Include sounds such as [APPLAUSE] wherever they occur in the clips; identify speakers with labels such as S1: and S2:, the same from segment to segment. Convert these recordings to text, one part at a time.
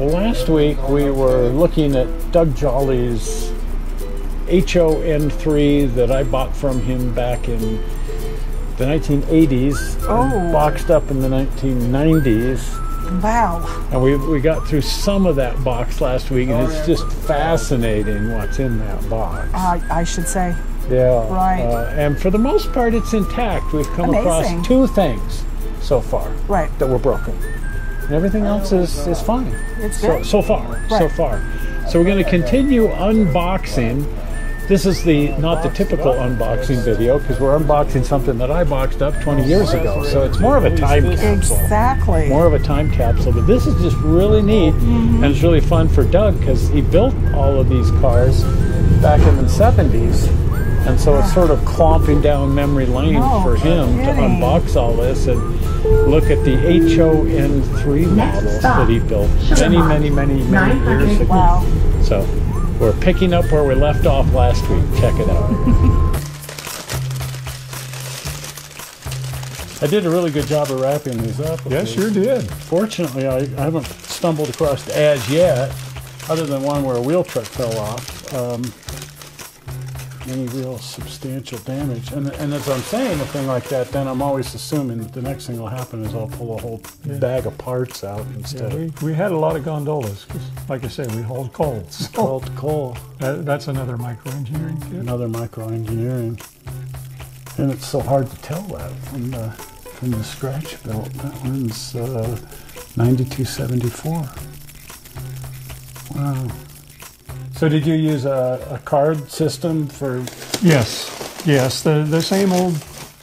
S1: So last week we were looking at Doug Jolley's HON3 that I bought from him back in the 1980s,
S2: Oh.
S1: and boxed up in the 1990s.
S2: Wow.
S1: And we, we got through some of that box last week, and it's just fascinating what's in that box.
S2: I, I should say.
S1: Yeah.
S2: Right.
S1: Uh, and for the most part, it's intact. We've come
S2: Amazing.
S1: across two things so far
S2: Right.
S1: that were broken. Everything else is, is fine.
S2: It's
S1: So,
S2: good.
S1: so far, so far. So we're going to continue unboxing. This is the not the typical unboxing video because we're unboxing something that I boxed up 20 years ago. So it's more of a time capsule.
S2: Exactly.
S1: More of a time capsule, but this is just really neat
S2: Mm-hmm.
S1: and it's really fun for Doug because he built all of these cars back in the 70s. And so it's sort of clomping down memory lane
S2: No
S1: for him to unbox all this and look at the HON3 model that he built many, many, many, many years ago.
S2: Wow.
S1: So we're picking up where we left off last week. Check it out. I did a really good job of wrapping these up.
S3: Yes, sure did.
S1: Fortunately, I, I haven't stumbled across the edge yet, other than one where a wheel truck fell off. Um, any real substantial damage. And, and as I'm saying a thing like that, then I'm always assuming that the next thing will happen is I'll pull a whole bag of parts out
S3: Yeah,
S1: instead
S3: we, we had a lot of gondolas. like I say, we hauled coal. [LAUGHS] So
S1: coal coal.
S3: that, that's another microengineering kit.
S1: another microengineering. And it's so hard to tell that from the from the scratch built. That one's uh, 9274. Wow. So did you use a, a card system for?
S3: Yes, yes, the the same old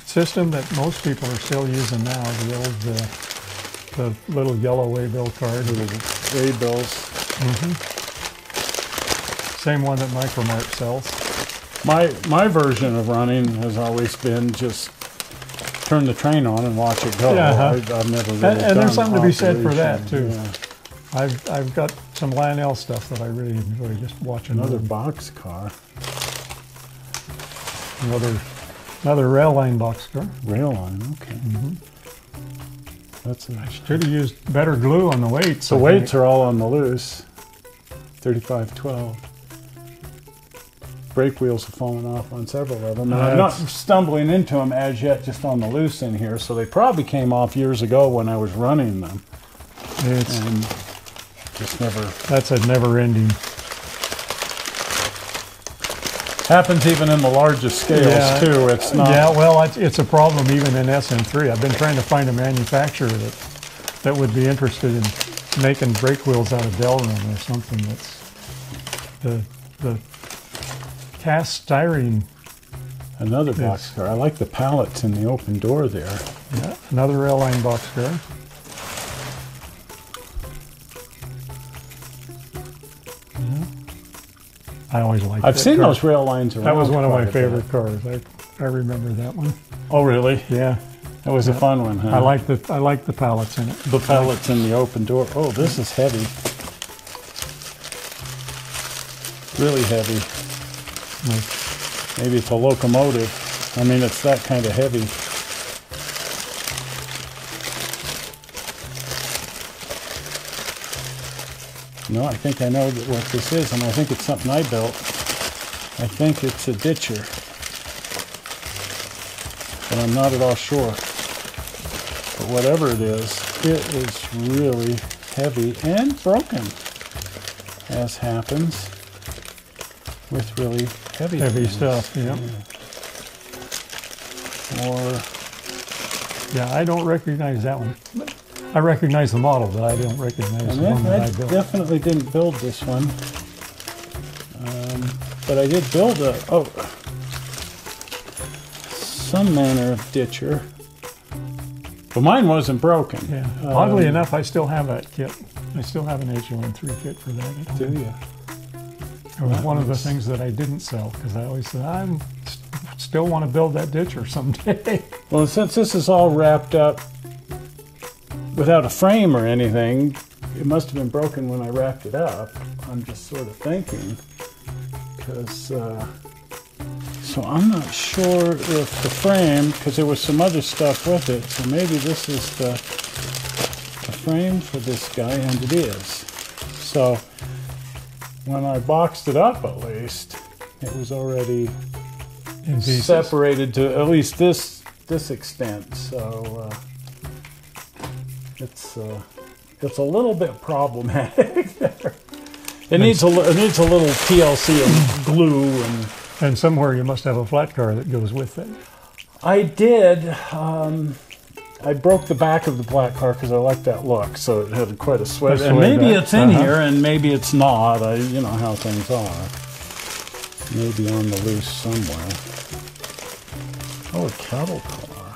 S3: system that most people are still using now. The old uh, the little yellow waybill card.
S1: way bills.
S3: Same one that Micro-Mark sells.
S1: My my version of running has always been just turn the train on and watch it go.
S3: Yeah, huh?
S1: I, I've never really
S3: And- and there's something to be said for that, too.
S1: Yeah.
S3: I've I've got some Lionel stuff that I really enjoy just watching.
S1: Another
S3: them.
S1: box car,
S3: another another rail line box car.
S1: rail line. Okay.
S3: Mm-hmm.
S1: That's a
S3: Should have used better glue on the weights.
S1: The
S3: I
S1: weights
S3: think.
S1: are all on the loose. 3512. Brake wheels have fallen off on several of them. And I'm not stumbling into them as yet, just on the loose in here. So they probably came off years ago when I was running them.
S3: It's
S1: And just never
S3: that's a never-ending.
S1: happens even in the largest scales
S3: Yeah.
S1: too. It's not.
S3: Yeah, well, it's, it's a problem even in SN3. I've been trying to find a manufacturer that that would be interested in making brake wheels out of Delrin or something that's the the cast styrene.
S1: Another box car. I like the pallets in the open door there.
S3: Yeah, another rail line I always liked
S1: I've seen
S3: car.
S1: those rail lines around.
S3: That was one of my favorite cars. I, I remember that one.
S1: Oh, really?
S3: Yeah,
S1: That was a fun one, huh?
S3: I like the I like the pallets in it.
S1: The pellets in the open door. Oh, this is heavy. Really heavy. Maybe it's a locomotive. I mean, it's that kind of heavy. No, I think I know what this is, and I think it's something I built. I think it's a ditcher. But I'm not at all sure. But whatever it is, it is really heavy and broken, as happens with really heavy,
S3: Heavy
S1: things.
S3: stuff, yeah.
S1: Or
S3: Yeah, I don't recognize that one. I recognize the model, but I don't recognize
S1: and
S3: the one that
S1: I
S3: I built.
S1: definitely didn't build this one, um, but I did build a oh some manner of ditcher. But mine wasn't broken.
S3: Yeah.
S1: Um,
S3: Oddly enough, I still have that kit. I still have an HON3 kit for that.
S1: do you?
S3: It was one of the things that I didn't sell because I always said I'm st- still want to build that ditcher someday. [LAUGHS]
S1: Well, since this is all wrapped up without a frame or anything, it must have been broken when I wrapped it up. I'm just sort of thinking. Because, uh, so I'm not sure if the frame, because there was some other stuff with it, so maybe this is the, the frame for this guy, and it is. So when I boxed it up, at least it was already
S3: In
S1: separated to at least this this extent. So uh, it's uh, it's a little bit problematic. [LAUGHS] there. It needs a it needs a little TLC and glue and.
S3: And somewhere you must have a flat car that goes with it.
S1: I did. Um, I broke the back of the black car because I like that look, so it had quite a sweat. And maybe it's in
S3: uh-huh.
S1: here, and maybe it's not. I, you know how things are. Maybe on the loose somewhere. Oh, a cattle car.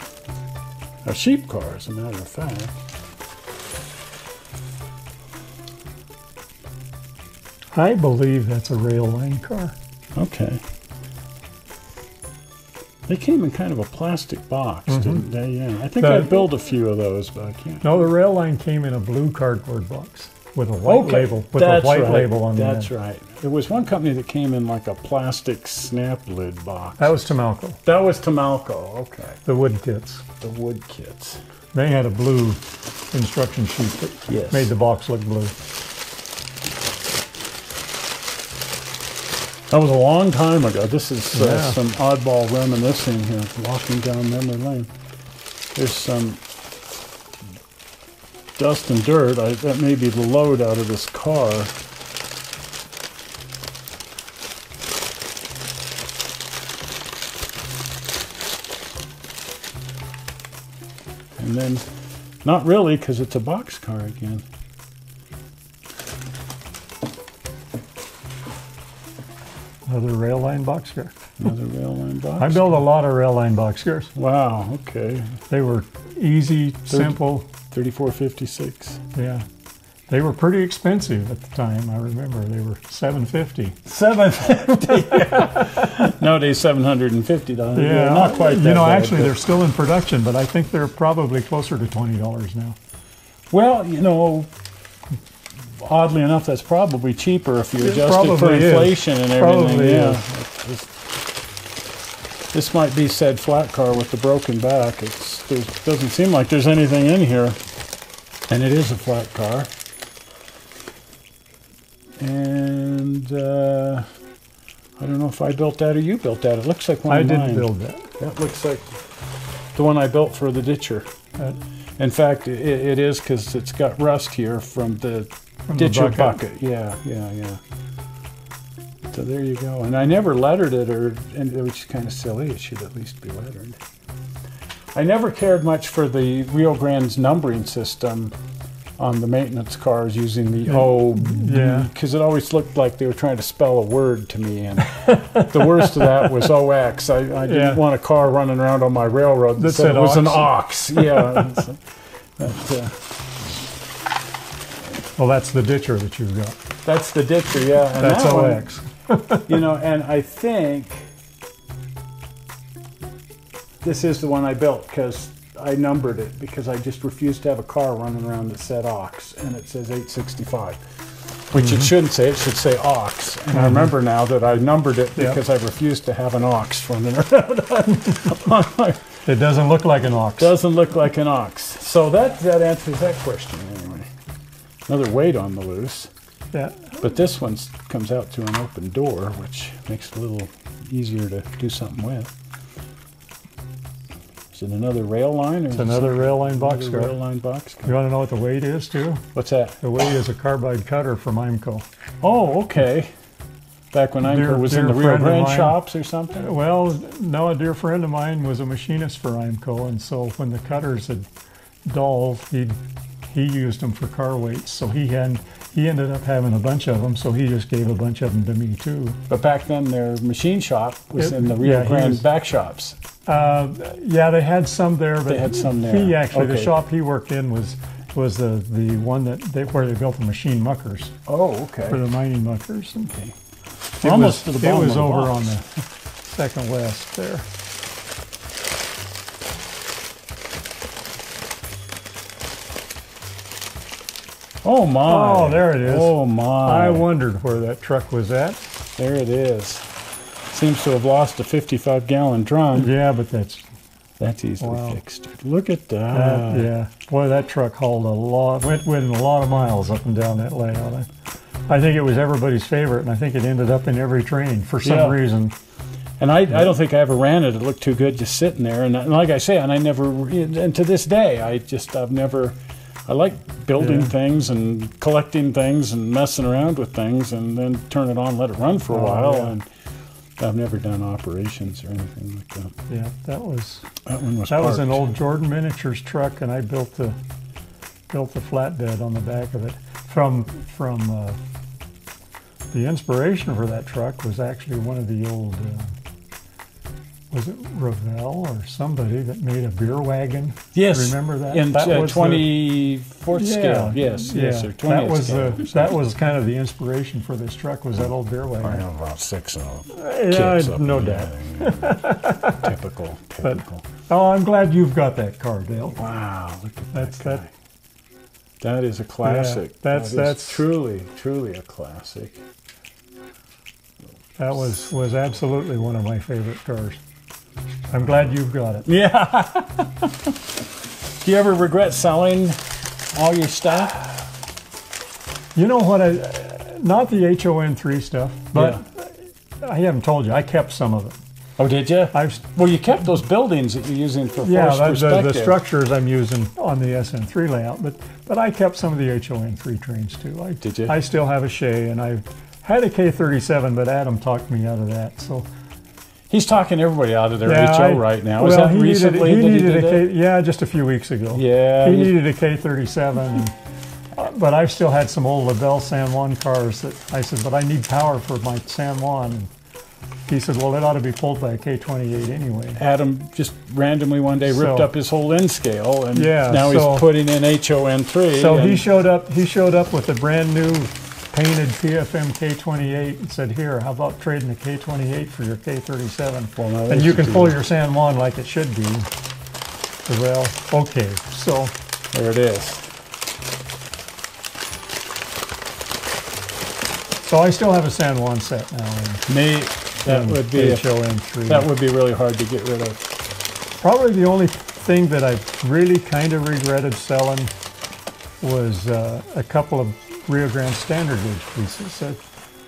S1: A sheep car, as a matter of fact.
S3: I believe that's a rail line car.
S1: Okay. They came in kind of a plastic box, mm-hmm. didn't they? Yeah. I think
S3: The-
S1: I built a few of those, but I can't.
S3: No, the rail line came in a blue cardboard box with a white
S1: Okay,
S3: label. With
S1: that's
S3: a white
S1: right.
S3: label on
S1: That's
S3: the end.
S1: right. There was one company that came in like a plastic snap lid box.
S3: That was Tomalco,
S1: That was Tomalco. Okay,
S3: the wood kits.
S1: the wood kits.
S3: They had a blue instruction sheet that
S1: Yes.
S3: made the box look blue.
S1: That was a long time ago. This is uh,
S3: Yeah.
S1: some oddball reminiscing here, walking down memory lane. There's some dust and dirt. I, that may be the load out of this car. And then, not really, because it's a box car again.
S3: Another rail line box car.
S1: Another rail line box.
S3: I built a lot of rail line box cars.
S1: Wow. Okay.
S3: They were easy, simple.
S1: 3456.
S3: Yeah. They were pretty expensive at the time. I remember they were 750.
S1: 750. [LAUGHS] Nowadays, $750.
S3: Yeah,
S1: Not quite that
S3: You know,
S1: bad,
S3: actually, they're still in production, but I think they're probably closer to twenty dollars now.
S1: Well, you know, oddly enough, that's probably cheaper if you adjust it for
S3: probably is.
S1: inflation and everything.
S3: Probably
S1: yeah.
S3: is.
S1: This, might be said flat car with the broken back. It's there doesn't seem like there's anything in here, and it is a flat car. And uh, I don't know if I built that or you built that. It looks like one
S3: I
S1: of
S3: didn't build that.
S1: That looks like the one I built for the ditcher.
S3: That-
S1: In fact, it, it is because it's got rust here from the
S3: From the
S1: ditcher
S3: bucket.
S1: bucket. Yeah, yeah, yeah. So there you go. And I never lettered it, or and it was kind of silly. It should at least be lettered. I never cared much for the Rio Grande's numbering system on the maintenance cars using the O.
S3: Yeah.
S1: Because it always looked like they were trying to spell a word to me, and the worst of that was OX. I, I didn't
S3: Yeah.
S1: want a car running around on my railroad that,
S3: That
S1: said
S3: said
S1: it was an
S3: ox.
S1: ox. Yeah. [LAUGHS] that, uh,
S3: Well, that's the ditcher that you've got.
S1: that's the ditcher, yeah. And
S3: That's
S1: that one-
S3: OX.
S1: you know, and I think this is the one I built because I numbered it because I just refused to have a car running around that said ox and it says 865, which it mm-hmm. shouldn't say. It should say ox. And I mm-hmm. remember now that I numbered it because I refused to have an ox running [LAUGHS] around on my.
S3: It doesn't look like an ox.
S1: Doesn't look like an ox. So that that answers that question. Another weight on the loose.
S3: Yeah.
S1: But this one comes out to an open door, which makes it a little easier to do something with. Is it another rail line or
S3: It's another rail line box
S1: another rail line box?
S3: You want to know what the weight is too?
S1: What's that?
S3: The weight is a carbide cutter from Eimco.
S1: Oh, okay. Back when
S3: Dear-
S1: Anchor was in the Rio Grande shops or something.
S3: Uh, well, no, a dear friend of mine was a machinist for Eimco, and so when the cutters had dulled, he he used them for car weights. So he had he ended up having a bunch of them. So he just gave a bunch of them to me too.
S1: But back then, their machine shop was
S3: It-
S1: in the Rio
S3: yeah,
S1: Grande
S3: was-
S1: back shops.
S3: Uh, yeah, they had some there, but
S1: They had some there.
S3: He actually, the shop he worked in was was the the one that they, where they built the machine muckers
S1: Oh, okay.
S3: for the mining muckers.
S1: Okay.
S3: it
S1: Almost
S3: was,
S1: to the
S3: It
S1: bottom
S3: was
S1: of the
S3: over
S1: box.
S3: on the second west there.
S1: Oh my!
S3: Oh, there it is.
S1: Oh my!
S3: I wondered where that truck was at.
S1: There it is. Seems to have lost a 55 gallon drum.
S3: Yeah, but that's
S1: That's easily
S3: Wow.
S1: fixed. Look at that.
S3: that, yeah. Boy, that truck hauled a lot, went went a lot of miles up and down that layout. I- I think it was everybody's favorite, and I think it ended up in every train for some
S1: Yeah.
S3: reason.
S1: And I, I don't think I ever ran it. It looked too good just sitting there. And, and like I say, and I never, and to this day, I just, I've never, I like building
S3: Yeah.
S1: things and collecting things and messing around with things and then turn it on, let it run for a
S3: Oh,
S1: while.
S3: yeah.
S1: And I've never done operations or anything like that.
S3: Yeah, that was
S1: That one was
S3: that was an old Jordan Miniatures truck, and I built the built the flatbed on the back of it. From from uh, the inspiration for that truck was actually one of the old. Uh, was it Revell or somebody that made a beer wagon?
S1: Yes.
S3: remember that?
S1: In
S3: that
S1: uh,
S3: was the-
S1: 24th scale. Yes,
S3: yeah.
S1: yes, or 20th
S3: that was
S1: scale.
S3: the that was kind of the inspiration for this truck was that old beer wagon.
S1: I
S3: wagon.
S1: have about six of them.
S3: Yeah,
S1: Kicks up
S3: no doubt.
S1: everything. typical,
S3: But-
S1: typical.
S3: Oh, I'm glad you've got that car, Dale.
S1: Wow, look at
S3: That's
S1: that
S3: that.
S1: That is a classic.
S3: that's-
S1: That is
S3: that's-
S1: truly, truly a classic.
S3: That was was absolutely one of my favorite cars. I'm glad you've got it.
S1: Yeah. [LAUGHS] Do you ever regret selling all your stuff?
S3: You know what? I not the HON3 stuff, but I haven't told you. I kept some of it.
S1: Oh, did you?
S3: I've
S1: Well, you kept those buildings that you're using for
S3: yeah, the, the, the structures I'm using on the SN3 layout, but but I kept some of the HON3 trains too. I,
S1: Did you?
S3: I still have a Shay, and I had a K37, but Adam talked me out of that. So
S1: He's talking everybody out of their
S3: yeah,
S1: HO
S3: I-
S1: right now.
S3: Well,
S1: that
S3: he
S1: recently
S3: needed, he needed
S1: he
S3: a K, yeah, just a few weeks ago.
S1: Yeah,
S3: he
S1: he-
S3: needed a K37, uh, but I still had some old LaBelle San Juan cars that I said, but I need power for my San Juan. He said, well, it ought to be pulled by a K28 anyway.
S1: Adam just randomly one day ripped
S3: So-
S1: up his whole N scale, and
S3: Yeah,
S1: now
S3: so-
S1: he's putting in HON3.
S3: So he showed up. He showed up with a brand new painted PFM K28 and said, "Here, how about trading the K28 for your K37?
S1: Well, now
S3: and you can pull your San Juan like it should be." Well, okay. So
S1: there it is.
S3: so I still have a San Juan set now. In,
S1: Nate, that
S3: in
S1: would be a,
S3: HON3.
S1: that would be really hard to get rid of.
S3: Probably the only thing that I really kind of regretted selling was uh, a couple of Rio Grande standard gauge pieces, a,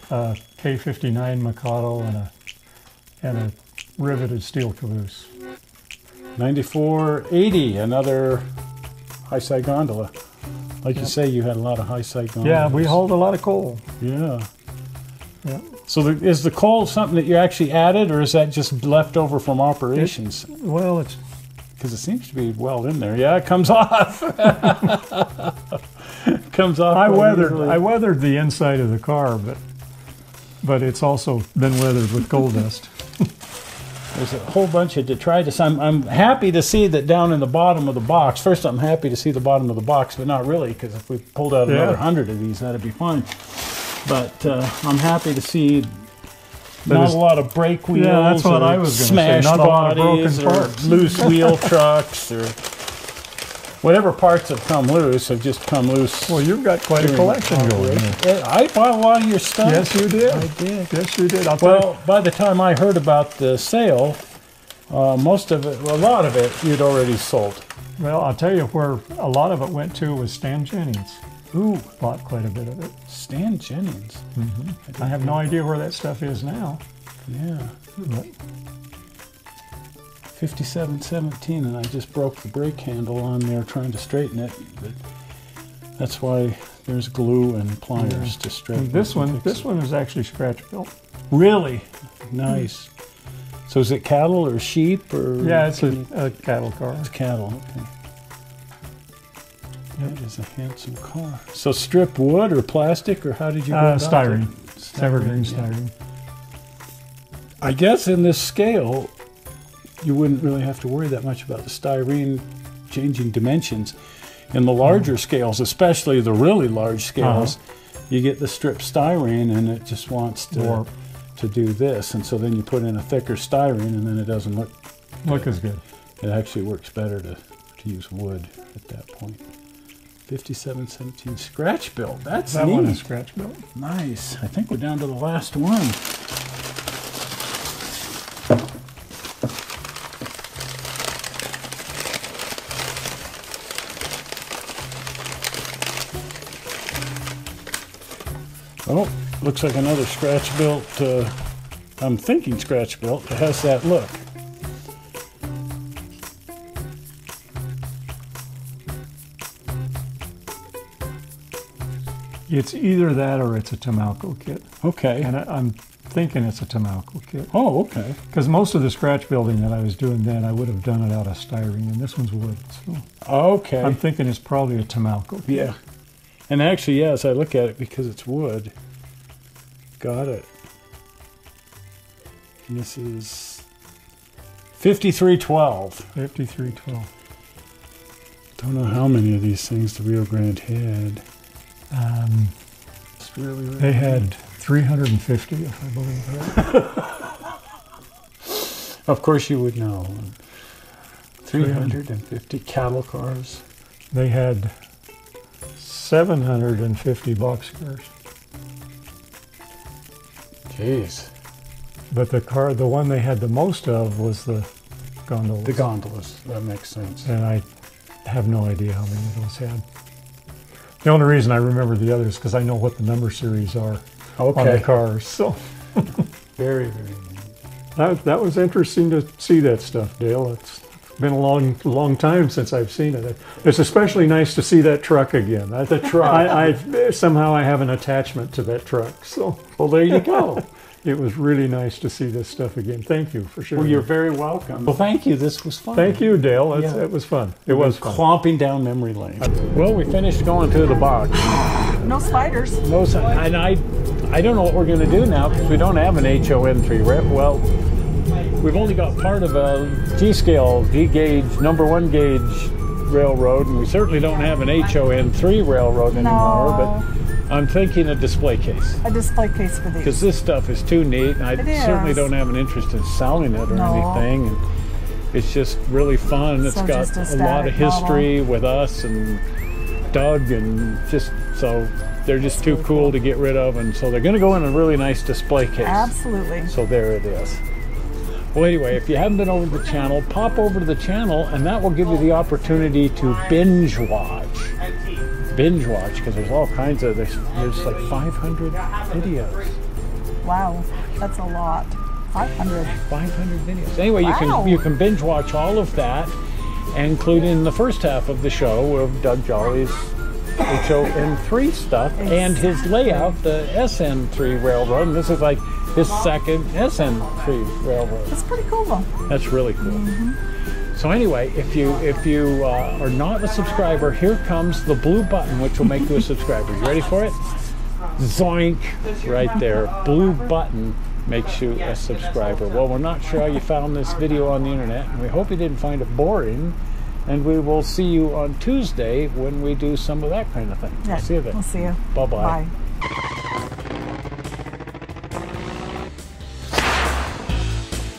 S3: a K59 Mikado and a and a riveted steel caboose.
S1: 9480, another high side gondola. Like you say, you had a lot of high side gondolas.
S3: Yeah, we hauled a lot of coal.
S1: Yeah.
S3: Yeah.
S1: So the, is the coal something that you actually added, or is that just left over from operations?
S3: Well, it's
S1: Because it seems to be well in there. Yeah, it comes [LAUGHS] off. [LAUGHS] [LAUGHS] comes off.
S3: I weathered
S1: easily.
S3: I weathered the inside of the car, but but it's also been weathered with coal dust. [LAUGHS]
S1: There's a whole bunch of detritus. I'm, I'm happy to see that down in the bottom of the box. First, I'm happy to see the bottom of the box, but not really, because if we pulled out
S3: Yeah.
S1: another hundred of these, that'd be fine. But uh, I'm happy to see not a lot of brake wheels,
S3: Yeah, that's what I was gonna say.
S1: smashed
S3: Not a lot of broken
S1: or
S3: parts.
S1: loose wheel [LAUGHS] trucks, or whatever parts have come loose have just come loose.
S3: Well, you've got quite a collection going.
S1: operation.
S3: there.
S1: Yeah, I bought a lot of your stuff.
S3: Yes, you did.
S1: I did.
S3: Yes, you did. I'll.
S1: Well, by the time I heard about the sale, uh, most of it, well, a lot of it, you'd already sold.
S3: Well, I'll tell you where a lot of it went to was Stan Jennings.
S1: Ooh,
S3: Bought quite a bit of it.
S1: Stan Jennings.
S3: I have no idea where that stuff is now.
S1: Yeah,
S3: But
S1: 5717, and I just broke the brake handle on there trying to straighten it. But that's why there's glue and pliers to straighten
S3: this
S1: it and
S3: one, this
S1: it.
S3: one is actually scratch built.
S1: Really nice. So is it cattle or sheep or?
S3: Yeah, it's a, a cattle car.
S1: It's cattle. Okay. That is a handsome car. So strip wood or plastic or how did you
S3: Uh, styrene. It's evergreen
S1: yeah.
S3: styrene.
S1: I guess in this scale, you wouldn't really have to worry that much about the styrene changing dimensions. In the larger hmm. scales, especially the really large uh-huh. scales, you get the strip styrene and it just wants to,
S3: Warp.
S1: to do this. And so then you put in a thicker styrene and then it doesn't look,
S3: Look as good.
S1: it actually works better to, to use wood at that point. 5717 scratch built. That's
S3: That
S1: neat.
S3: one is scratch built.
S1: Nice. I think we're down to the last one. Oh, looks like another scratch built. Uh, I'm thinking scratch built. It has that look.
S3: It's either that or it's a Tomalco kit.
S1: Okay.
S3: And I, I'm thinking it's a Tomalco kit.
S1: Oh, okay.
S3: Because most of the scratch building that I was doing then, I would have done it out of styrene, and this one's wood. So
S1: Okay.
S3: I'm thinking it's probably a Tomalco. kit.
S1: yeah. And actually, yeah, as I look at it, because it's wood. Got it. And this is 5312.
S3: 5312.
S1: Don't know how many of these things the Rio Grande had.
S3: Um,
S1: It's really, really
S3: they had 350, if I believe right. [LAUGHS]
S1: Of course, you would know. 350 cattle cars.
S3: They had 750 boxcars.
S1: Jeez.
S3: But the car, the one they had the most of was the gondolas.
S1: The gondolas. That makes sense.
S3: and I have no idea how many of those had. The only reason I remember the others because I know what the number series are on the
S1: Okay.
S3: cars. So
S1: Very, very
S3: that, that was interesting to see that stuff, Dale. It's been a long, long time since I've seen it. It's especially nice to see that truck again. The
S1: truck.
S3: I, I somehow I have an attachment to that truck. So
S1: Well, there you go. [LAUGHS]
S3: it was really nice to see this stuff again. Thank you for sharing.
S1: well, you're very welcome. Well, thank you. This was fun.
S3: Thank you, Dale. It's,
S1: Yeah.
S3: It was fun. It was fun.
S1: clomping down memory lane. Well, we finished going through the box. [GASPS]
S2: No spiders.
S1: No, and I, I don't know what we're going to do now because we don't have an HON3 rep. Well, we've only got part of a G scale, G gauge, number one gauge railroad, and we certainly don't have an HON3 railroad anymore.
S2: No.
S1: But I'm thinking a display case
S2: A display case for these.
S1: because this stuff is too neat, and I
S2: It
S1: certainly
S2: is.
S1: don't have an interest in selling it or
S2: No.
S1: anything. And it's just really fun. It's
S2: So
S1: got
S2: a
S1: a lot of history with us and Doug, and just so they're just too cool to get rid of, and so they're going to go in a really nice display case.
S2: Absolutely.
S1: So there it is. Well, anyway, if you haven't been over to the channel, pop over to the channel, and that will give you the opportunity to binge watch. Binge watch, because there's all kinds of there's there's like 500 videos.
S2: Wow. That's a lot. 500.
S1: 500 videos. Anyway, you can you can binge watch all of that, including the first half of the show of Doug Jolley's HON3 stuff and his layout, the SN3 railroad. And this is like his second SN3 railroad.
S2: That's pretty cool.
S1: That's really cool. So anyway, if you if you uh, are not a subscriber, here comes the blue button, which will make you a [LAUGHS] subscriber. You ready for it? Zoink! Right there, blue button makes you a subscriber. Well, we're not sure how you found this video on the internet, and we hope you didn't find it boring. And we will see you on Tuesday when we do some of that kind of thing.
S2: Yeah.
S1: See you then.
S2: We'll see you.
S1: Bye-bye.
S2: Bye.